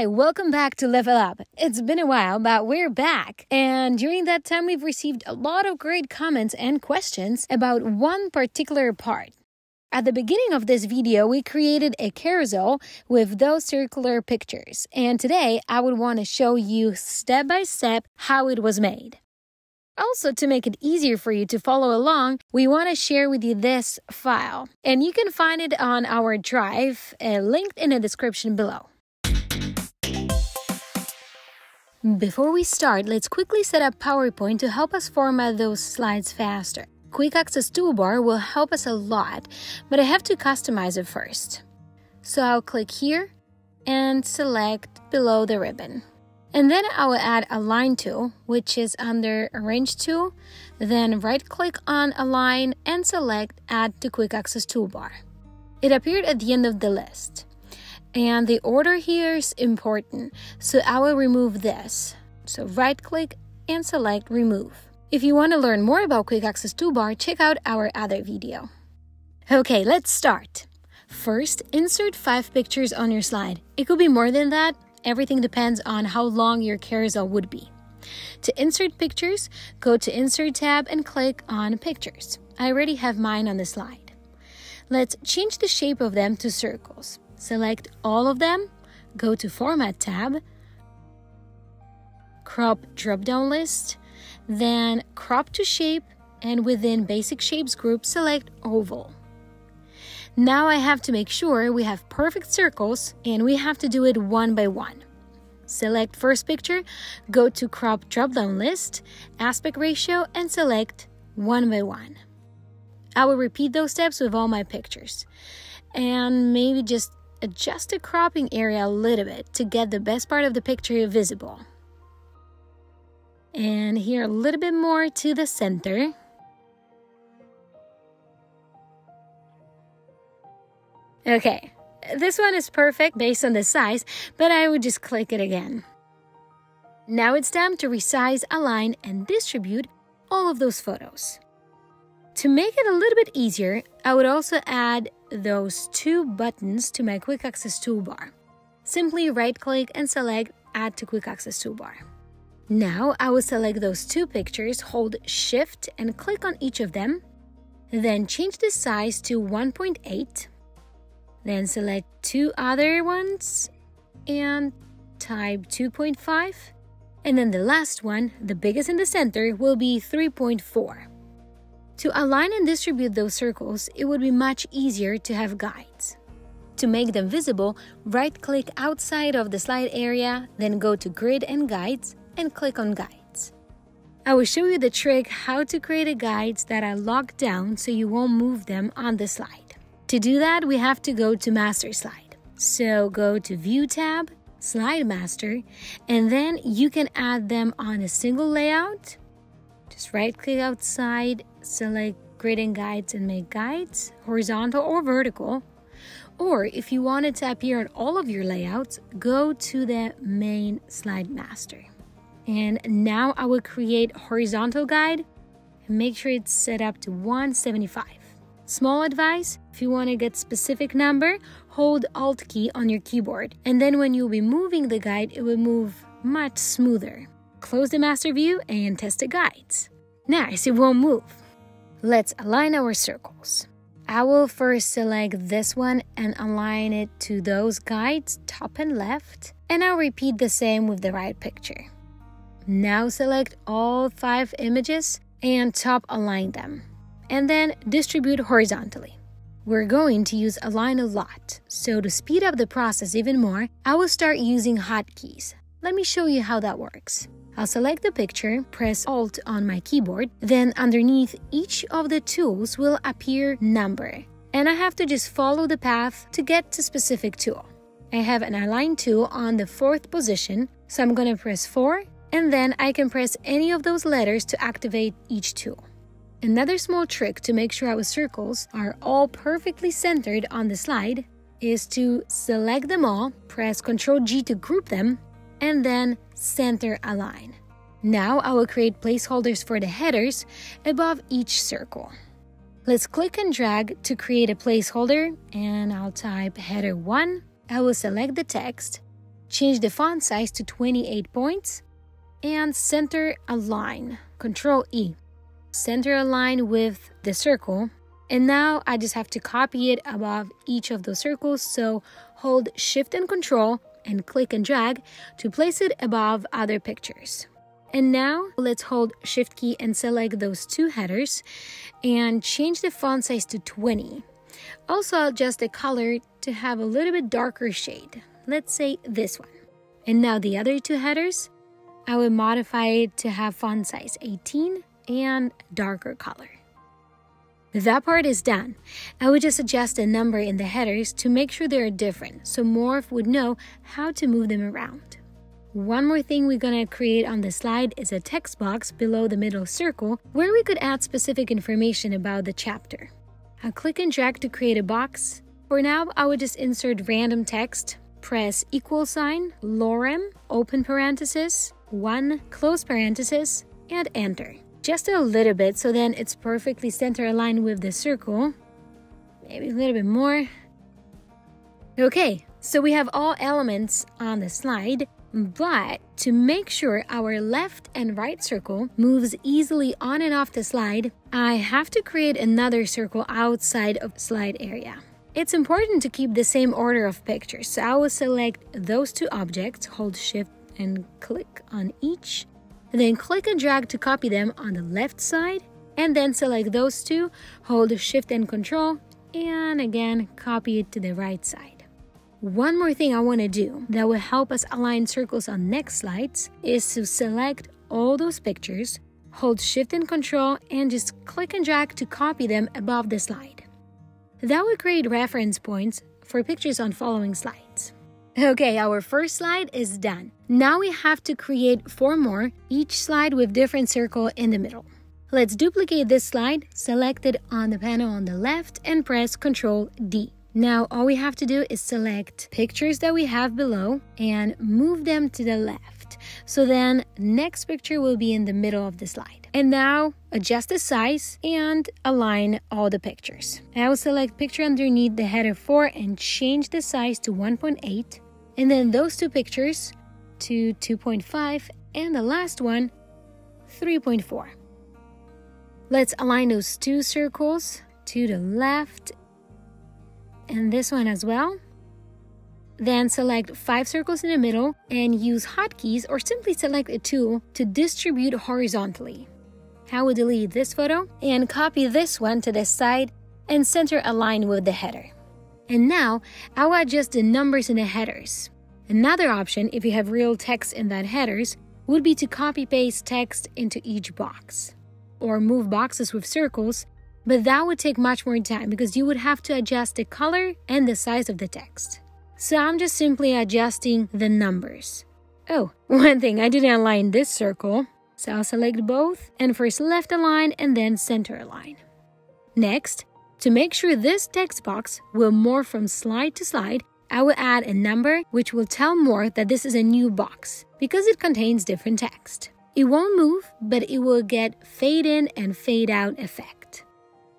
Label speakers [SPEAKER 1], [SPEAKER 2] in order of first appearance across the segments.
[SPEAKER 1] Hi, welcome back to Level Up. It's been a while, but we're back. And during that time, we've received a lot of great comments and questions about one particular part. At the beginning of this video, we created a carousel with those circular pictures. And today, I would want to show you step by step how it was made. Also, to make it easier for you to follow along, we want to share with you this file. And you can find it on our drive, uh, linked in the description below. Before we start, let's quickly set up PowerPoint to help us format those slides faster. Quick Access Toolbar will help us a lot, but I have to customize it first. So I'll click here and select below the ribbon. And then I will add Align tool, which is under Arrange tool, then right click on Align and select Add to Quick Access Toolbar. It appeared at the end of the list. And the order here is important, so I will remove this. So right click and select remove. If you want to learn more about Quick Access Toolbar, check out our other video. Okay, let's start. First, insert 5 pictures on your slide. It could be more than that, everything depends on how long your carousel would be. To insert pictures, go to Insert tab and click on Pictures. I already have mine on the slide. Let's change the shape of them to circles. Select all of them, go to Format tab, Crop drop-down list, then Crop to Shape, and within Basic Shapes group, select Oval. Now I have to make sure we have perfect circles, and we have to do it one by one. Select first picture, go to Crop drop-down list, Aspect Ratio, and select one by one. I will repeat those steps with all my pictures. And maybe just adjust the cropping area a little bit to get the best part of the picture visible. And here a little bit more to the center. Okay, this one is perfect based on the size, but I would just click it again. Now it's time to resize, align, and distribute all of those photos. To make it a little bit easier, I would also add those two buttons to my Quick Access toolbar. Simply right click and select Add to Quick Access toolbar. Now I will select those two pictures, hold Shift and click on each of them, then change the size to 1.8, then select two other ones and type 2.5, and then the last one, the biggest in the center, will be 3.4. To align and distribute those circles, it would be much easier to have guides. To make them visible, right-click outside of the slide area, then go to Grid and Guides and click on Guides. I will show you the trick how to create a guides that are locked down so you won't move them on the slide. To do that, we have to go to Master Slide. So go to View tab, Slide Master, and then you can add them on a single layout just right click outside, select grid and guides and make guides, horizontal or vertical. Or if you want it to appear on all of your layouts, go to the main slide master. And now I will create horizontal guide and make sure it's set up to 175. Small advice, if you want to get specific number, hold Alt key on your keyboard. And then when you'll be moving the guide, it will move much smoother. Close the master view and test the guides. Nice, it won't move. Let's align our circles. I will first select this one and align it to those guides top and left, and I'll repeat the same with the right picture. Now select all five images and top align them, and then distribute horizontally. We're going to use align a lot, so to speed up the process even more, I will start using hotkeys. Let me show you how that works. I'll select the picture, press Alt on my keyboard, then underneath each of the tools will appear number. And I have to just follow the path to get to specific tool. I have an align tool on the fourth position, so I'm to press 4 and then I can press any of those letters to activate each tool. Another small trick to make sure our circles are all perfectly centered on the slide is to select them all, press Ctrl G to group them, and then center align. Now I will create placeholders for the headers above each circle. Let's click and drag to create a placeholder and I'll type header 1. I will select the text change the font size to 28 points, and center align. Control E. Center align with the circle. And now I just have to copy it above each of those circles. So hold Shift and Control and click and drag to place it above other pictures. And now let's hold Shift key and select those two headers and change the font size to 20. Also adjust the color to have a little bit darker shade. Let's say this one. And now the other two headers, I will modify it to have font size 18 and darker color. That part is done. I would just adjust the number in the headers to make sure they're different so Morph would know how to move them around. One more thing we're gonna create on the slide is a text box below the middle circle where we could add specific information about the chapter. I'll click and drag to create a box. For now, I would just insert random text, press equal sign, lorem, open parenthesis, 1, close parenthesis, and enter. Just a little bit so then it's perfectly center aligned with the circle. Maybe a little bit more. Okay, so we have all elements on the slide but to make sure our left and right circle moves easily on and off the slide, I have to create another circle outside of slide area. It's important to keep the same order of pictures, so I will select those two objects, hold shift and click on each, then click and drag to copy them on the left side, and then select those two, hold shift and control, and again copy it to the right side. One more thing I want to do that will help us align circles on next slides is to select all those pictures, hold shift and control and just click and drag to copy them above the slide. That will create reference points for pictures on following slides. Okay, our first slide is done. Now we have to create four more, each slide with different circle in the middle. Let's duplicate this slide, select it on the panel on the left and press Ctrl D. Now all we have to do is select pictures that we have below and move them to the left. So then next picture will be in the middle of the slide. And now adjust the size and align all the pictures. I will select picture underneath the header 4 and change the size to 1.8 and then those two pictures to 2.5 and the last one 3.4. Let's align those two circles to the left and this one as well. Then select 5 circles in the middle and use hotkeys or simply select a tool to distribute horizontally. I will delete this photo and copy this one to the side and center align with the header. And now I will adjust the numbers in the headers. Another option, if you have real text in that headers, would be to copy paste text into each box or move boxes with circles but that would take much more time because you would have to adjust the color and the size of the text. So I'm just simply adjusting the numbers. Oh, one thing, I didn't align this circle. So I'll select both and first left align and then center align. Next, to make sure this text box will morph from slide to slide, I will add a number which will tell Morph that this is a new box because it contains different text. It won't move, but it will get fade in and fade out effect.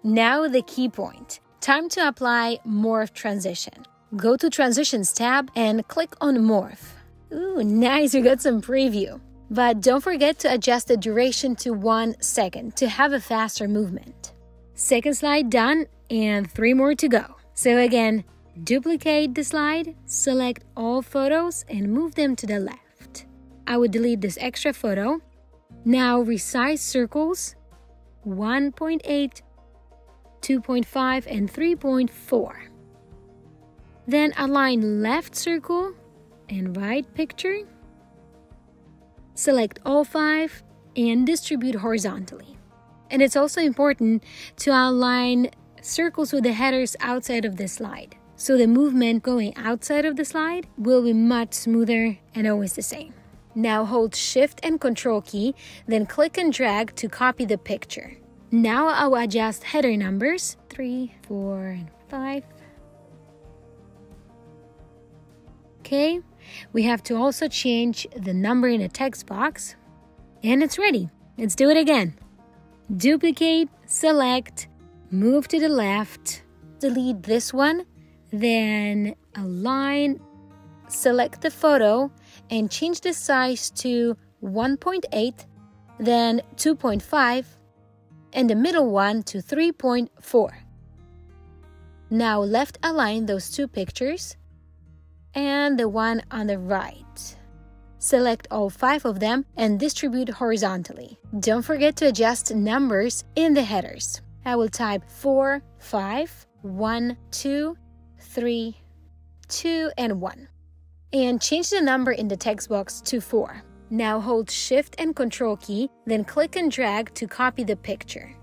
[SPEAKER 1] Now the key point. Time to apply Morph Transition. Go to Transitions tab and click on Morph. Ooh, nice, we got some preview. But don't forget to adjust the duration to one second to have a faster movement. Second slide done and three more to go. So again, duplicate the slide, select all photos and move them to the left. I would delete this extra photo. Now resize circles 1.8 2.5, and 3.4. Then align left circle and right picture. Select all five and distribute horizontally. And it's also important to align circles with the headers outside of the slide. So the movement going outside of the slide will be much smoother and always the same. Now hold shift and control key, then click and drag to copy the picture. Now I will adjust header numbers 3, 4, and 5. Okay, we have to also change the number in the text box. And it's ready. Let's do it again. Duplicate, select, move to the left, delete this one, then align, select the photo and change the size to 1.8, then 2.5, and the middle one to 3.4. Now left align those two pictures and the one on the right. Select all five of them and distribute horizontally. Don't forget to adjust numbers in the headers. I will type 4, 5, 1, 2, 3, 2, and 1. And change the number in the text box to 4. Now hold Shift and Control key, then click and drag to copy the picture.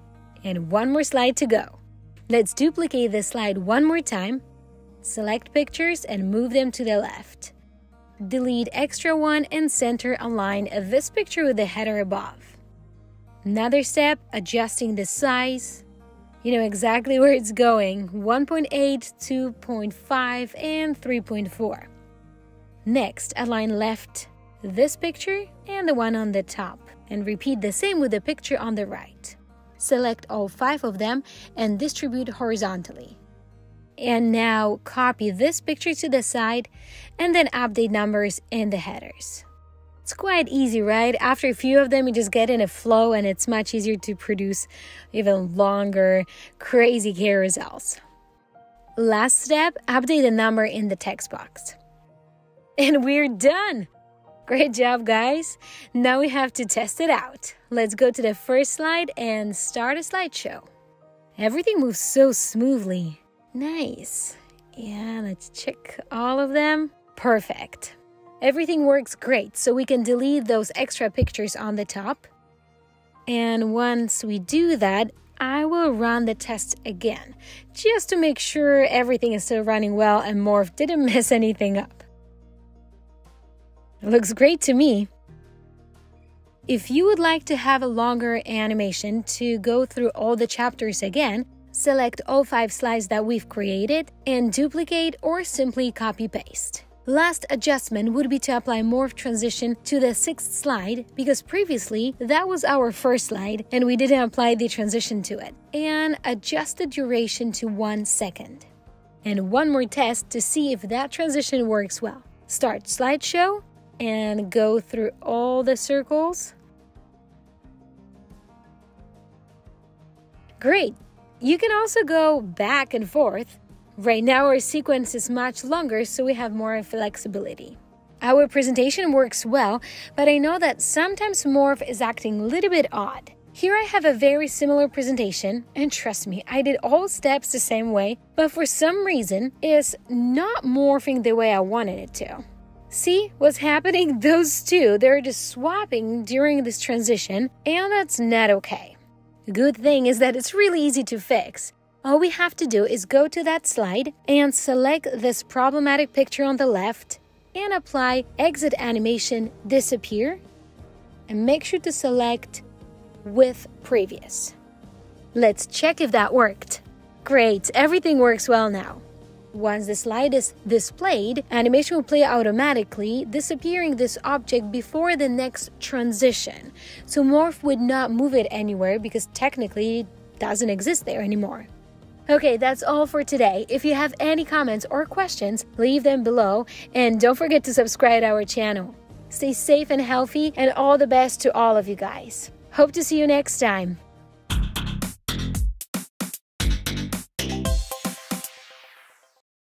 [SPEAKER 1] And one more slide to go. Let's duplicate the slide one more time. Select pictures and move them to the left. Delete extra one and center align this picture with the header above. Another step, adjusting the size. You know exactly where it's going 1.8, 2.5, and 3.4. Next, align left this picture and the one on the top, and repeat the same with the picture on the right. Select all five of them and distribute horizontally. And now copy this picture to the side and then update numbers in the headers. It's quite easy, right? After a few of them, you just get in a flow and it's much easier to produce even longer, crazy carousels. Last step, update the number in the text box. And we're done! Great job, guys! Now we have to test it out. Let's go to the first slide and start a slideshow. Everything moves so smoothly. Nice. Yeah, let's check all of them. Perfect. Everything works great, so we can delete those extra pictures on the top. And once we do that, I will run the test again, just to make sure everything is still running well and Morph didn't mess anything up. It looks great to me. If you would like to have a longer animation to go through all the chapters again, select all five slides that we've created and duplicate or simply copy paste. Last adjustment would be to apply morph transition to the sixth slide because previously that was our first slide and we didn't apply the transition to it. And adjust the duration to one second. And one more test to see if that transition works well. Start slideshow and go through all the circles. Great! You can also go back and forth. Right now our sequence is much longer so we have more flexibility. Our presentation works well, but I know that sometimes Morph is acting a little bit odd. Here I have a very similar presentation, and trust me, I did all steps the same way, but for some reason, it's not morphing the way I wanted it to. See what's happening? Those two, they're just swapping during this transition, and that's not okay. Good thing is that it's really easy to fix. All we have to do is go to that slide and select this problematic picture on the left and apply exit animation disappear and make sure to select with previous. Let's check if that worked. Great, everything works well now. Once the slide is displayed, animation will play automatically, disappearing this object before the next transition. So Morph would not move it anywhere because technically it doesn't exist there anymore. Okay, that's all for today. If you have any comments or questions, leave them below and don't forget to subscribe to our channel. Stay safe and healthy and all the best to all of you guys. Hope to see you next time.